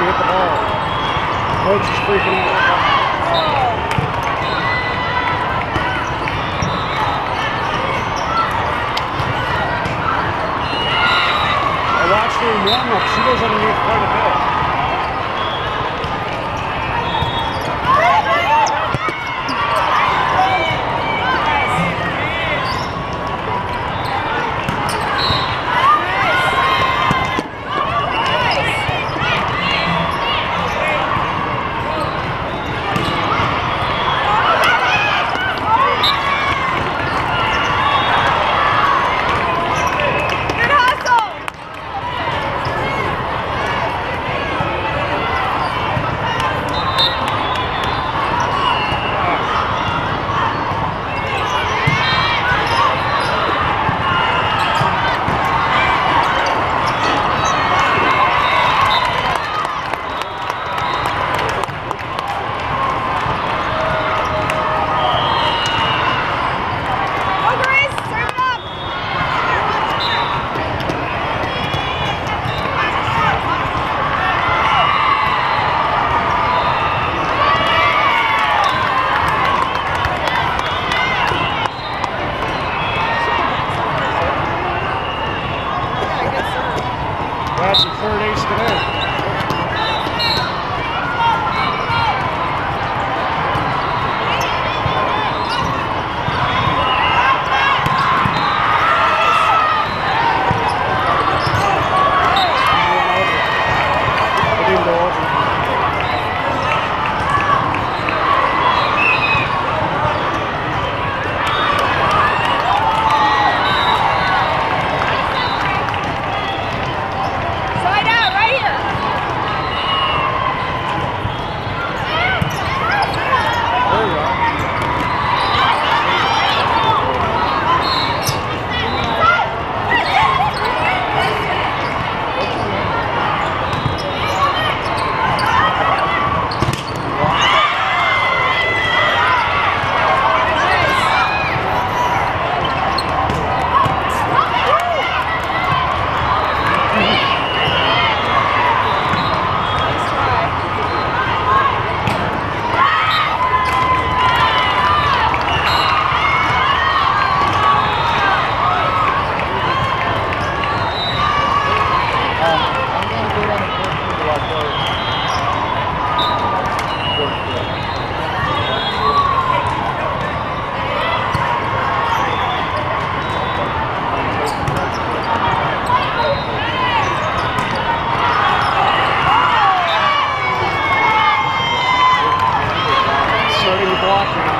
she hit the ball. Coach is freaking out. Watch the warm-up. She goes underneath quite a bit. off.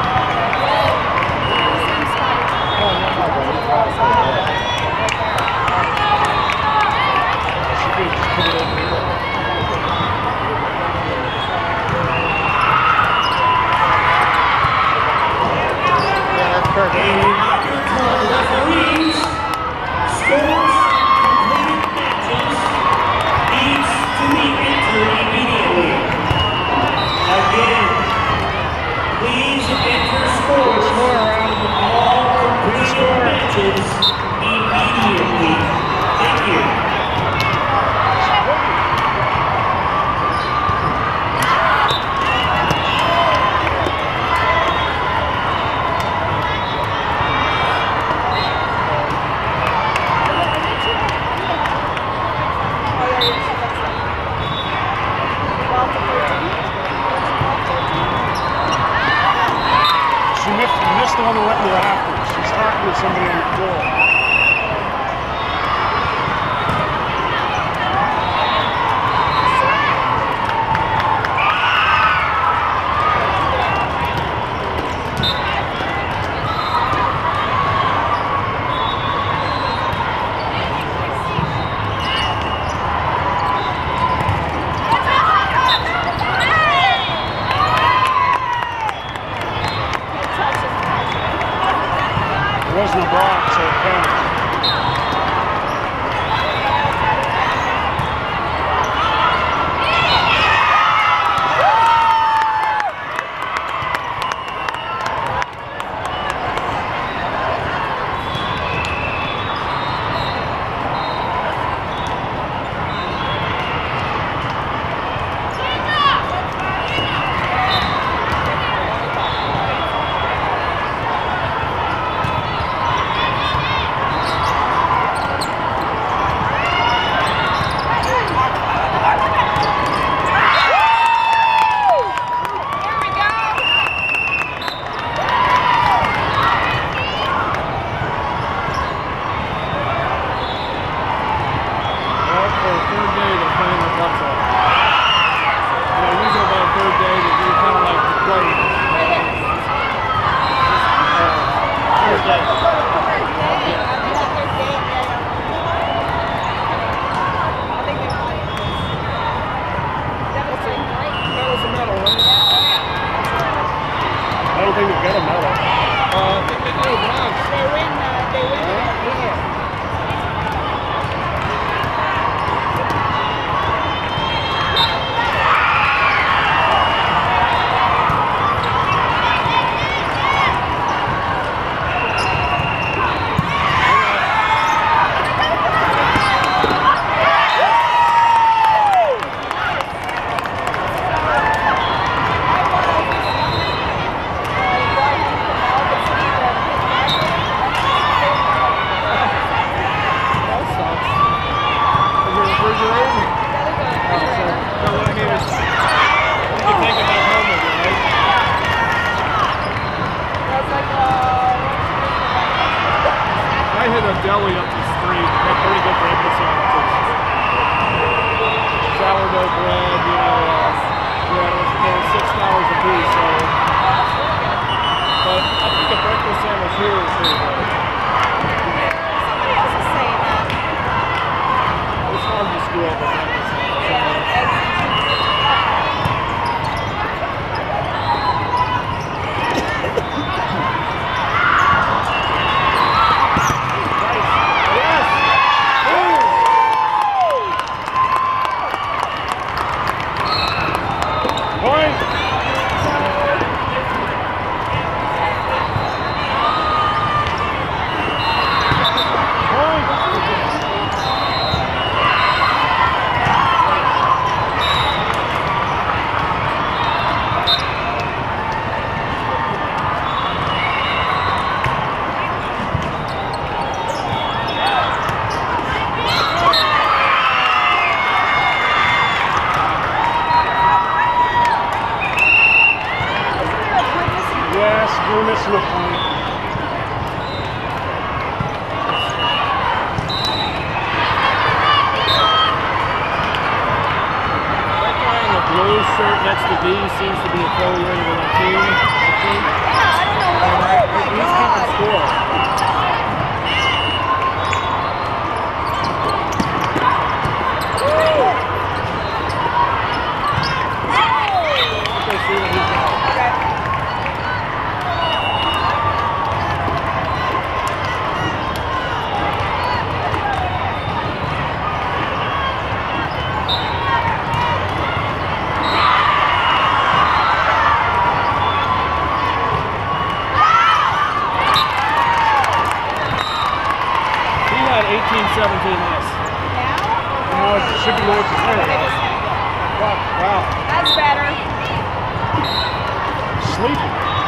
already with. Yeah, I don't oh, know. 17, yes. Now? It should be lower to. Wow. That's better. Sleeping.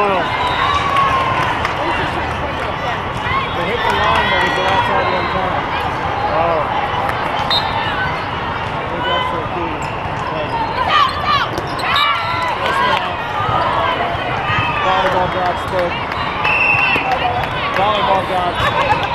Doyle. They hit the line, but we go outside one time. Oh. Volleyball God spoke. Volleyball God.